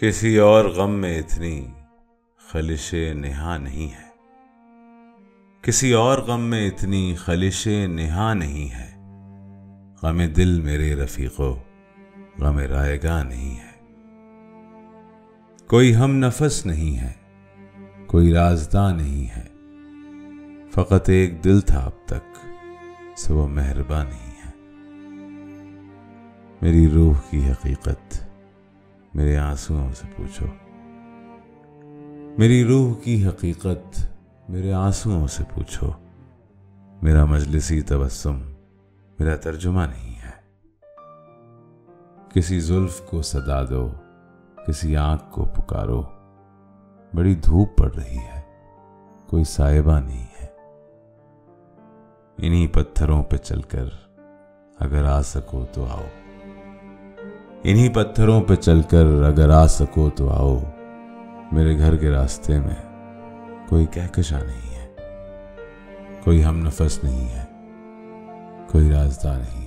किसी और गम में इतनी खलिश नेहा नहीं है। किसी और गम में इतनी खलिश नेहा नहीं है। गम दिल मेरे रफीको, गम रायगा नहीं है। कोई हम नफस नहीं है, कोई राजदा नहीं है। फकत एक दिल था अब तक, सो वो मेहरबा नहीं है। मेरी रूह की हकीकत मेरे आंसुओं से पूछो। मेरी रूह की हकीकत मेरे आंसुओं से पूछो। मेरा मजलिसी तबस्सुम, मेरा तर्जुमा नहीं है। किसी जुल्फ को सदा दो, किसी आँख को पुकारो। बड़ी धूप पड़ रही है, कोई साहिबा नहीं है। इन्हीं पत्थरों पे चलकर अगर आ सको तो आओ। इन्हीं पत्थरों पे चलकर अगर आ सको तो आओ मेरे घर के रास्ते में। कोई कहकशा नहीं है। कोई हम नफस नहीं है। कोई राजदा नहीं